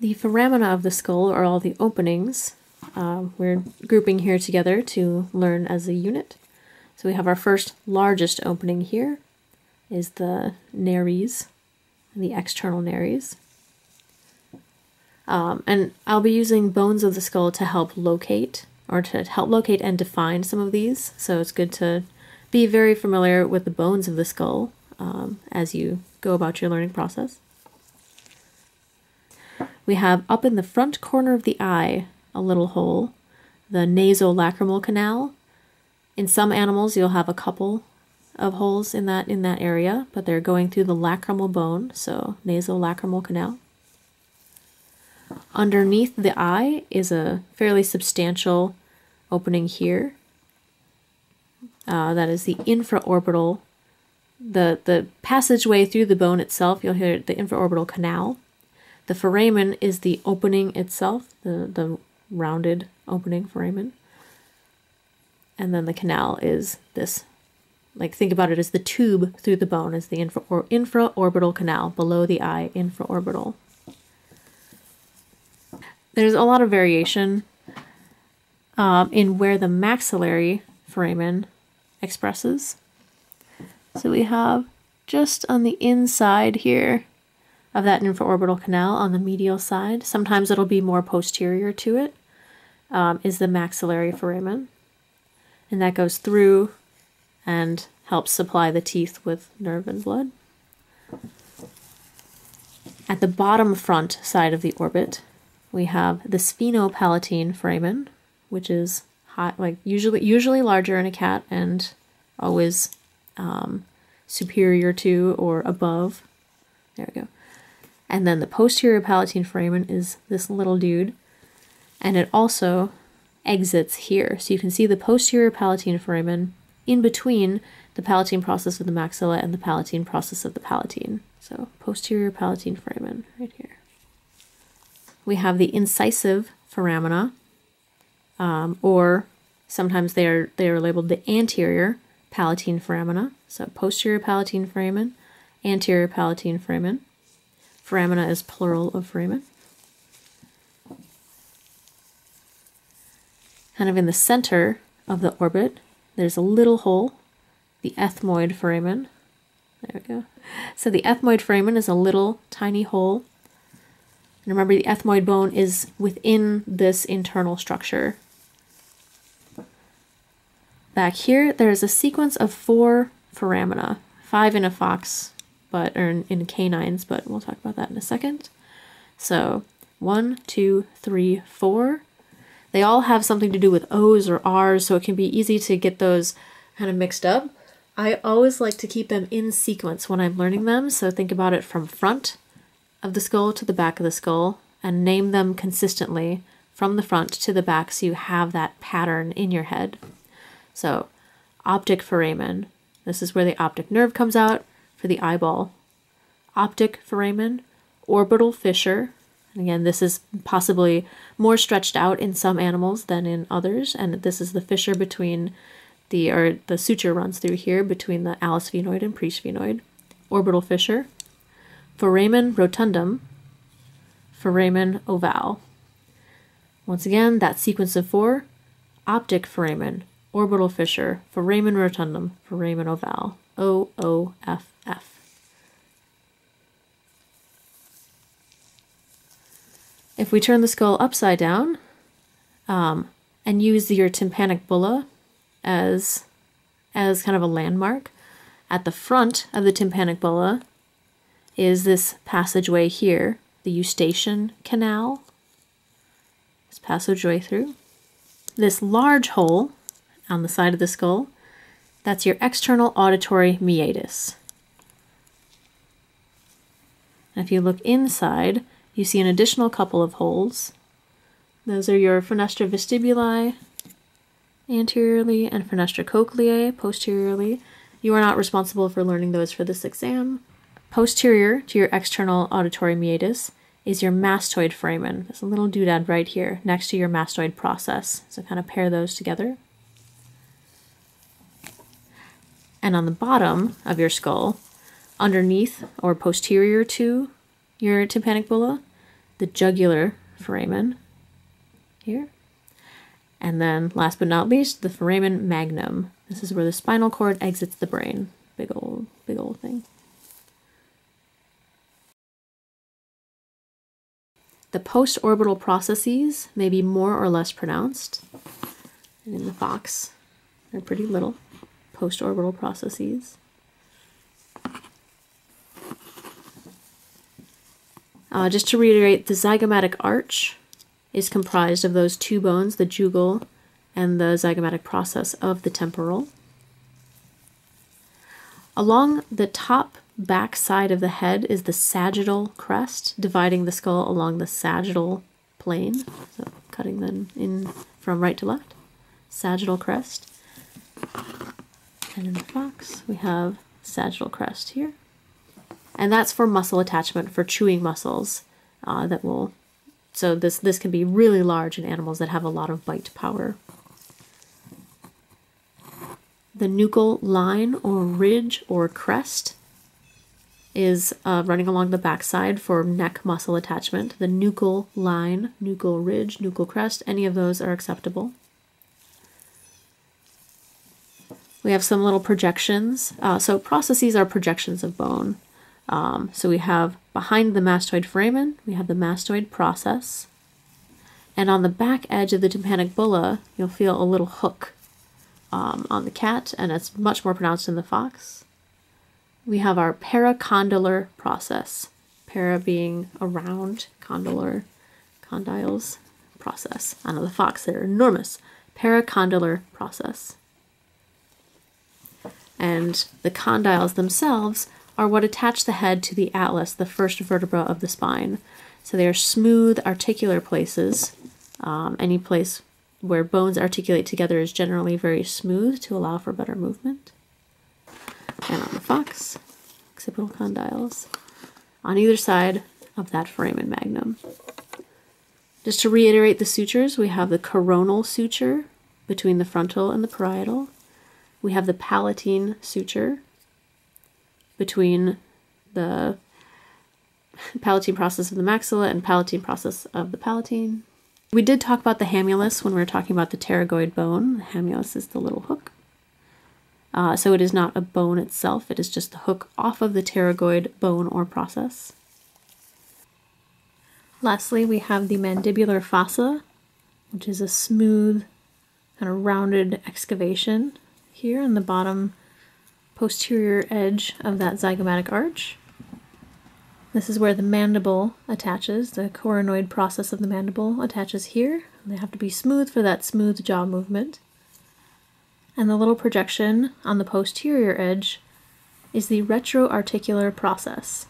The foramina of the skull are all the openings. Um, we're grouping here together to learn as a unit. So we have our first largest opening here is the nares, the external nares. Um, and I'll be using bones of the skull to help locate or to help locate and define some of these. So it's good to be very familiar with the bones of the skull um, as you go about your learning process. We have up in the front corner of the eye a little hole, the nasolacrimal canal. In some animals, you'll have a couple of holes in that in that area, but they're going through the lacrimal bone, so nasolacrimal canal. Underneath the eye is a fairly substantial opening here. Uh, that is the infraorbital, the, the passageway through the bone itself. You'll hear the infraorbital canal. The foramen is the opening itself, the, the rounded opening foramen. And then the canal is this, like think about it as the tube through the bone, is the infra, or, infraorbital canal, below the eye, infraorbital. There's a lot of variation um, in where the maxillary foramen expresses. So we have just on the inside here of that infraorbital canal on the medial side, sometimes it'll be more posterior to it, um, is the maxillary foramen. And that goes through and helps supply the teeth with nerve and blood. At the bottom front side of the orbit, we have the sphenopalatine foramen, which is high, like usually usually larger in a cat and always um, superior to or above. There we go. And then the posterior palatine foramen is this little dude, and it also exits here. So you can see the posterior palatine foramen in between the palatine process of the maxilla and the palatine process of the palatine. So posterior palatine foramen right here. We have the incisive foramina, um, or sometimes they are they are labeled the anterior palatine foramina. So posterior palatine foramen, anterior palatine foramen. Foramina is plural of foramen. Kind of in the center of the orbit, there's a little hole, the ethmoid foramen. There we go. So the ethmoid foramen is a little tiny hole. And remember, the ethmoid bone is within this internal structure Back here, there's a sequence of four foramina, five in a fox, but or in, in canines, but we'll talk about that in a second. So one, two, three, four. They all have something to do with O's or R's, so it can be easy to get those kind of mixed up. I always like to keep them in sequence when I'm learning them, so think about it from front of the skull to the back of the skull and name them consistently from the front to the back so you have that pattern in your head. So, optic foramen. This is where the optic nerve comes out for the eyeball. Optic foramen, orbital fissure. And again, this is possibly more stretched out in some animals than in others, and this is the fissure between the or the suture runs through here between the alisphenoid and presphenoid. Orbital fissure. Foramen rotundum. Foramen ovale. Once again, that sequence of four. Optic foramen, orbital fissure, foramen rotundum, foramen ovale, OOFF. If we turn the skull upside down um, and use your tympanic bulla as, as kind of a landmark, at the front of the tympanic bulla is this passageway here, the eustachian canal. This passageway through. This large hole on the side of the skull. That's your external auditory meatus. If you look inside, you see an additional couple of holes. Those are your fenestra vestibuli anteriorly and fenestra cochleae posteriorly. You are not responsible for learning those for this exam. Posterior to your external auditory meatus is your mastoid foramen. A little doodad right here next to your mastoid process. So kind of pair those together. And on the bottom of your skull, underneath or posterior to your tympanic bulla, the jugular foramen here. And then, last but not least, the foramen magnum. This is where the spinal cord exits the brain. Big old, big old thing. The postorbital processes may be more or less pronounced. And in the fox, they're pretty little. Postorbital processes. Uh, just to reiterate, the zygomatic arch is comprised of those two bones, the jugal and the zygomatic process of the temporal. Along the top back side of the head is the sagittal crest, dividing the skull along the sagittal plane, so cutting them in from right to left. Sagittal crest. And in the fox, we have sagittal crest here. And that's for muscle attachment, for chewing muscles uh, that will so this, this can be really large in animals that have a lot of bite power. The nuchal line or ridge or crest is uh, running along the backside for neck muscle attachment. The nuchal line, nuchal ridge, nuchal crest, any of those are acceptable. We have some little projections. Uh, so processes are projections of bone. Um, so we have behind the mastoid foramen, we have the mastoid process. And on the back edge of the tympanic bulla, you'll feel a little hook um, on the cat, and it's much more pronounced in the fox. We have our paracondylar process, para being around, condylar, condyles process. I know the fox, they're enormous. Paracondylar process. And the condyles themselves are what attach the head to the atlas, the first vertebra of the spine. So they are smooth, articular places. Um, any place where bones articulate together is generally very smooth to allow for better movement. And on the fox, occipital condyles on either side of that foramen magnum. Just to reiterate the sutures, we have the coronal suture between the frontal and the parietal. We have the palatine suture between the palatine process of the maxilla and palatine process of the palatine. We did talk about the hamulus when we were talking about the pterygoid bone. The hamulus is the little hook. Uh, so it is not a bone itself, it is just the hook off of the pterygoid bone or process. Lastly, we have the mandibular fossa, which is a smooth, kind of rounded excavation here on the bottom posterior edge of that zygomatic arch. This is where the mandible attaches, the coronoid process of the mandible attaches here. They have to be smooth for that smooth jaw movement. And the little projection on the posterior edge is the retroarticular process.